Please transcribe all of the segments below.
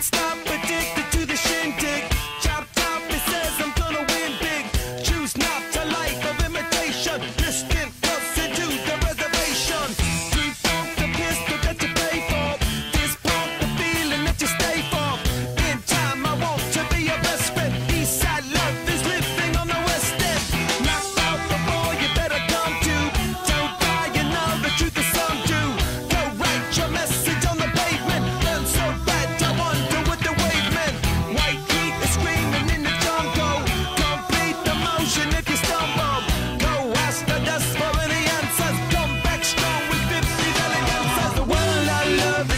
Stop.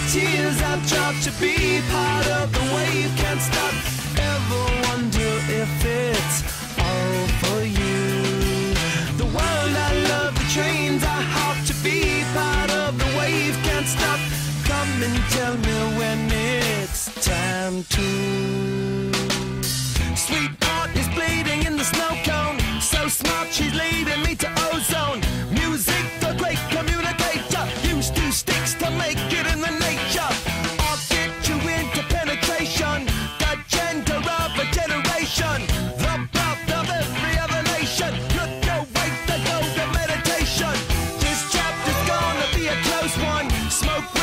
tears I've dropped to be part of the wave. Can't stop. Ever wonder if it's all for you? The world I love, the trains I hop to be part of the wave. Can't stop. Come and tell me when it's time to. Sweetheart is bleeding in the snow cone. So smart she's leaving. smoke.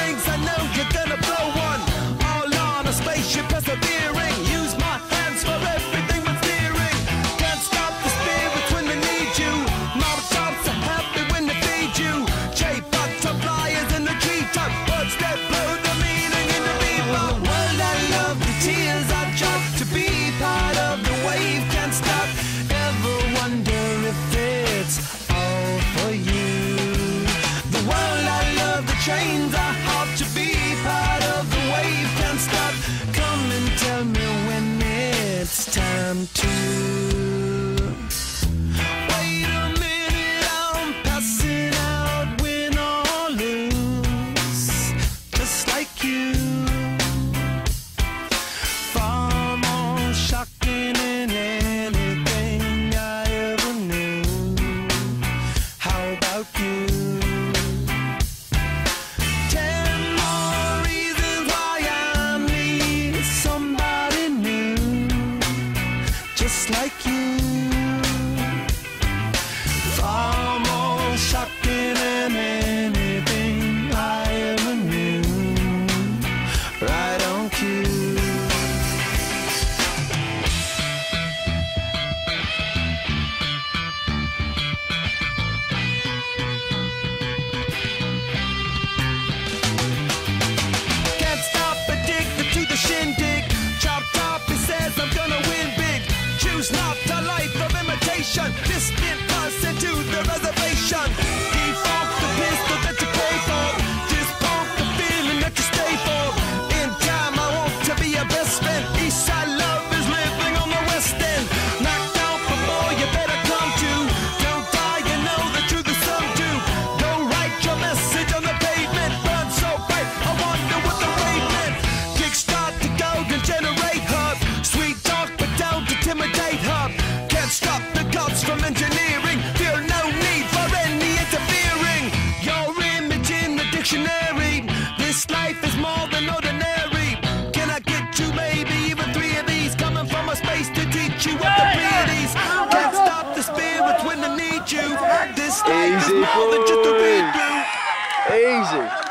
time to just like you. more than ordinary. Can I get you maybe even three of these? Coming from a space to teach you what the. Can't stop the spirits when need you. This life Easy is more than just a redo. Easy.